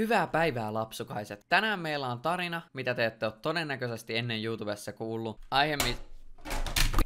Hyvää päivää lapsukaiset. Tänään meillä on tarina, mitä te ette ole todennäköisesti ennen YouTubessa kuullut. Aiemmin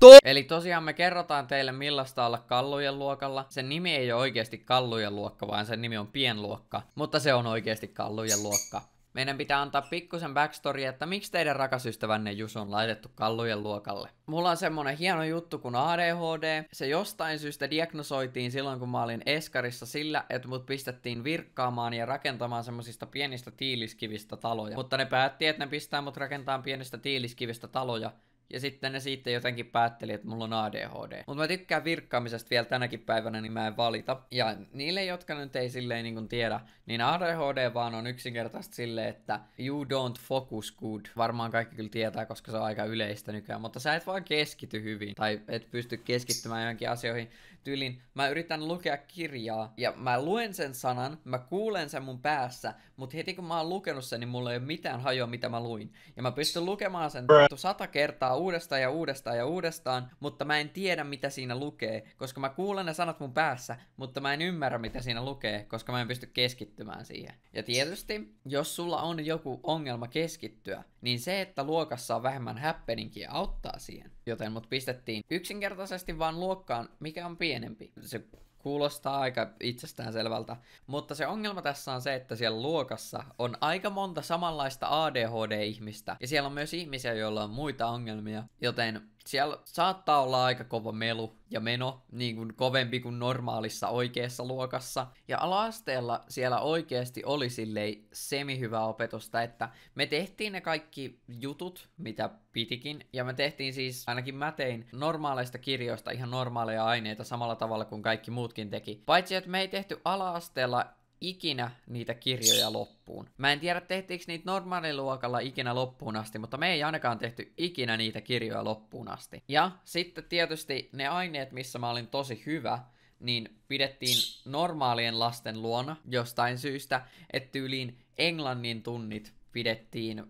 To- Eli tosiaan me kerrotaan teille millaista olla kallujen luokalla. Sen nimi ei ole oikeasti kallujen luokka, vaan sen nimi on pienluokka. Mutta se on oikeasti kallujen luokka. Meidän pitää antaa pikkusen backstory, että miksi teidän rakas ystävänne Jus on laitettu kallujen luokalle. Mulla on semmonen hieno juttu kuin ADHD. Se jostain syystä diagnosoitiin silloin, kun mä olin Eskarissa sillä, että mut pistettiin virkkaamaan ja rakentamaan semmosista pienistä tiiliskivistä taloja. Mutta ne päätti, että ne pistää mut rakentamaan pienistä tiiliskivistä taloja, ja sitten ne siitä jotenkin päätteli, että mulla on ADHD. Mutta mä tykkään virkkaamisesta vielä tänäkin päivänä, niin mä en valita. Ja niille, jotka nyt ei silleen niin kuin tiedä, niin ADHD vaan on yksinkertaisesti silleen, että you don't focus good. Varmaan kaikki kyllä tietää, koska se on aika yleistä nykyään. Mutta sä et vaan keskity hyvin. Tai et pysty keskittymään johonkin asioihin. Tyylin, mä yritän lukea kirjaa ja mä luen sen sanan, mä kuulen sen mun päässä, mutta heti kun mä oon lukenut sen, niin mulla ei ole mitään hajoa, mitä mä luin. Ja mä pystyn lukemaan sen sata kertaa uudestaan ja uudestaan ja uudestaan, mutta mä en tiedä, mitä siinä lukee, koska mä kuulen ne sanat mun päässä, mutta mä en ymmärrä, mitä siinä lukee, koska mä en pysty keskittymään siihen. Ja tietysti, jos sulla on joku ongelma keskittyä, niin se, että luokassa on vähemmän happeningia auttaa siihen. Joten mut pistettiin yksinkertaisesti vaan luokkaan, mikä on pienempi. Se kuulostaa aika itsestäänselvältä, mutta se ongelma tässä on se, että siellä luokassa on aika monta samanlaista ADHD-ihmistä, ja siellä on myös ihmisiä, joilla on muita ongelmia, joten siellä saattaa olla aika kova melu ja meno, niin kuin kovempi kuin normaalissa oikeassa luokassa. Ja alaasteella siellä oikeasti oli silleen semi-hyvää opetusta, että me tehtiin ne kaikki jutut, mitä pitikin, ja me tehtiin siis, ainakin mä tein, normaaleista kirjoista ihan normaaleja aineita samalla tavalla kuin kaikki muutkin teki. Paitsi, että me ei tehty alaasteella ikinä niitä kirjoja loppuun. Mä en tiedä tehtiinkö niitä normaaliluokalla ikinä loppuun asti, mutta me ei ainakaan tehty ikinä niitä kirjoja loppuun asti. Ja sitten tietysti ne aineet, missä mä olin tosi hyvä, niin pidettiin normaalien lasten luona jostain syystä, että tyyliin englannin tunnit pidettiin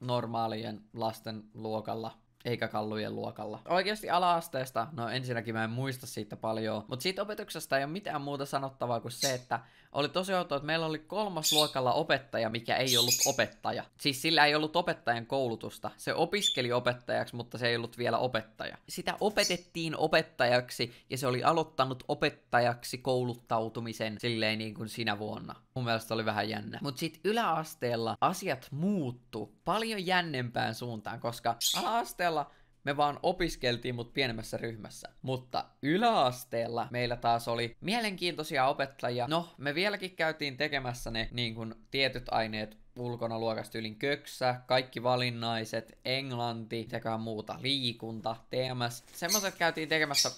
normaalien lasten luokalla eikä kallujen luokalla. Oikeasti ala-asteesta, no ensinnäkin mä en muista siitä paljon, mutta siitä opetuksesta ei ole mitään muuta sanottavaa kuin se, että oli tosi outoa, että meillä oli kolmas luokalla opettaja, mikä ei ollut opettaja. Siis sillä ei ollut opettajan koulutusta. Se opiskeli opettajaksi, mutta se ei ollut vielä opettaja. Sitä opetettiin opettajaksi ja se oli aloittanut opettajaksi kouluttautumisen silleen niin kuin sinä vuonna. Mun mielestä oli vähän jännä. Mutta sitten yläasteella asiat muuttu paljon jännempään suuntaan, koska alaasteella me vaan opiskeltiin mut pienemmässä ryhmässä. Mutta yläasteella meillä taas oli mielenkiintoisia opettajia. No, me vieläkin käytiin tekemässä ne niin kuin tietyt aineet ulkona luokasta ylin köksä, kaikki valinnaiset, englanti sekä muuta, liikunta, TMS. Semmoiset käytiin tekemässä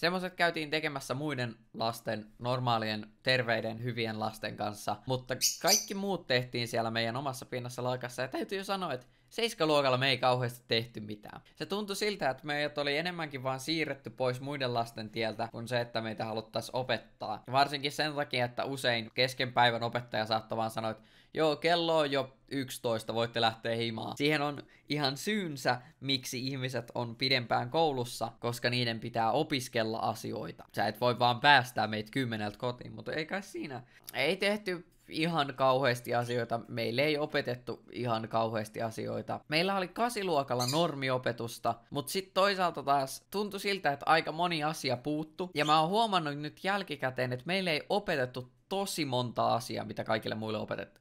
Semmoiset käytiin tekemässä muiden lasten, normaalien, terveiden, hyvien lasten kanssa, mutta kaikki muut tehtiin siellä meidän omassa pinnassa loikassa, ja täytyy sanoa, että Seiskaluokalla me ei kauheasti tehty mitään. Se tuntui siltä, että meidät oli enemmänkin vaan siirretty pois muiden lasten tieltä, kuin se, että meitä haluttaisiin opettaa. Ja varsinkin sen takia, että usein kesken päivän opettaja saattoi vaan sanoa, että joo, kello on jo 11, voitte lähteä himaan. Siihen on ihan syynsä, miksi ihmiset on pidempään koulussa, koska niiden pitää opiskella asioita. Sä et voi vaan päästää meitä kymmeneltä kotiin, mutta ei kai siinä. Ei tehty ihan kauheasti asioita. Meille ei opetettu ihan kauheasti asioita. Meillä oli kasiluokalla normiopetusta, mutta sitten toisaalta taas tuntui siltä, että aika moni asia puuttu. Ja mä oon huomannut nyt jälkikäteen, että meille ei opetettu tosi monta asiaa, mitä kaikille muille opetettu.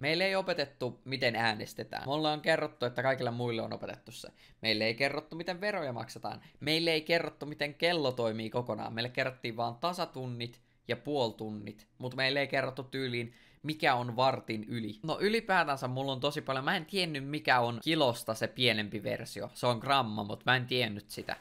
Meille ei opetettu, miten äänestetään. Mulle on kerrottu, että kaikille muille on opetettu se. Meille ei kerrottu, miten veroja maksetaan. Meille ei kerrottu, miten kello toimii kokonaan. Meille kerrottiin vaan tasatunnit ja puoltunnit. Mutta meille ei kerrottu tyyliin, mikä on vartin yli. No ylipäätänsä mulla on tosi paljon, mä en tiennyt mikä on kilosta se pienempi versio. Se on gramma, mutta mä en tiennyt sitä.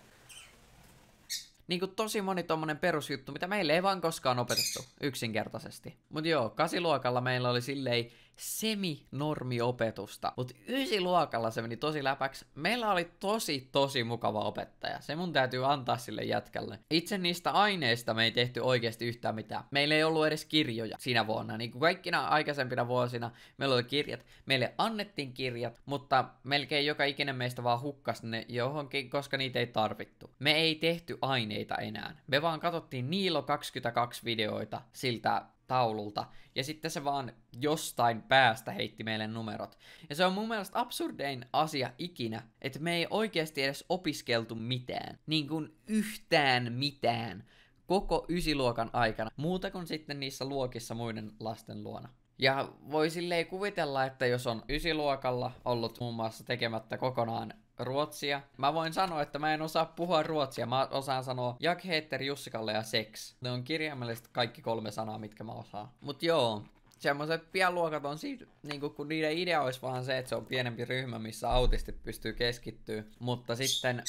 Niinku tosi moni tommonen perusjuttu, mitä meille ei vaan koskaan opetettu, yksinkertaisesti. Mut joo, kasiluokalla meillä oli silleen semi-normiopetusta. Mutta luokalla se meni tosi läpäksi. Meillä oli tosi, tosi mukava opettaja. Se mun täytyy antaa sille jätkälle. Itse niistä aineista me ei tehty oikeasti yhtään mitään. Meillä ei ollut edes kirjoja siinä vuonna. Niin kuin kaikkina aikaisempina vuosina meillä oli kirjat. Meille annettiin kirjat, mutta melkein joka ikinen meistä vaan hukkasi ne johonkin, koska niitä ei tarvittu. Me ei tehty aineita enää. Me vaan katsottiin Niilo 22 videoita siltä taululta. Ja sitten se vaan jostain päästä heitti meille numerot. Ja se on mun mielestä absurdein asia ikinä, että me ei oikeasti edes opiskeltu mitään. Niin kuin yhtään mitään koko ysiluokan aikana, muuta kuin sitten niissä luokissa muiden lasten luona. Ja voi silleen kuvitella, että jos on ysiluokalla ollut muun muassa tekemättä kokonaan ruotsia. Mä voin sanoa, että mä en osaa puhua ruotsia. Mä osaan sanoa jak heter Jussikalle ja sex. Ne on kirjaimellisesti kaikki kolme sanaa, mitkä mä osaan. Mut joo, semmoiset pienluokat on siitä, niinku, kun niiden idea olisi vaan se, että se on pienempi ryhmä, missä autistit pystyy keskittyä. Mutta sitten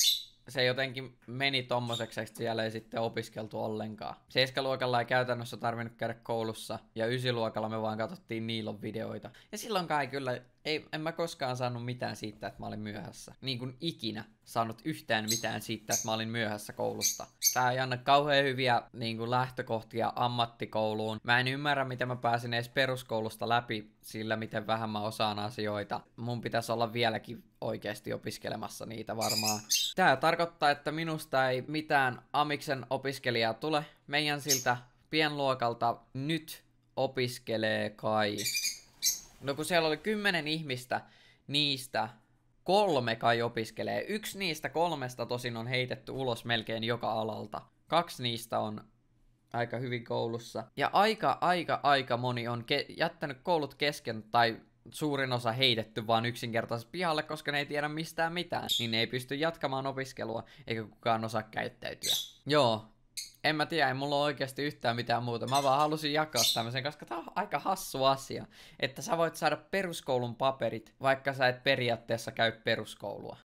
se jotenkin meni tommoseksi, että siellä ei sitten opiskeltu ollenkaan. Seiskaluokalla ei käytännössä tarvinnut käydä koulussa, ja ysiluokalla me vaan katsottiin Niilon videoita. Ja silloin kai kyllä, ei, en mä koskaan saanut mitään siitä, että mä olin myöhässä. Niin kuin ikinä saanut yhtään mitään siitä, että mä olin myöhässä koulusta. Tää ei anna kauhean hyviä niin kuin lähtökohtia ammattikouluun. Mä en ymmärrä, miten mä pääsin edes peruskoulusta läpi sillä, miten vähän mä osaan asioita. Mun pitäisi olla vieläkin oikeasti opiskelemassa niitä varmaan. Tää tarkoittaa, että minusta ei mitään amiksen opiskelijaa tule. Meidän siltä pienluokalta nyt opiskelee kai... No kun siellä oli kymmenen ihmistä, niistä kolme kai opiskelee. Yksi niistä kolmesta tosin on heitetty ulos melkein joka alalta. Kaksi niistä on aika hyvin koulussa. Ja aika, aika, aika moni on ke- jättänyt koulut kesken tai suurin osa heitetty vaan yksinkertaisesti pihalle, koska ne ei tiedä mistään mitään. Niin ne ei pysty jatkamaan opiskelua, eikä kukaan osaa käyttäytyä. Joo, en mä tiedä, ei mulla ole oikeasti yhtään mitään muuta. Mä vaan halusin jakaa tämmöisen, koska tää on aika hassu asia. Että sä voit saada peruskoulun paperit, vaikka sä et periaatteessa käy peruskoulua.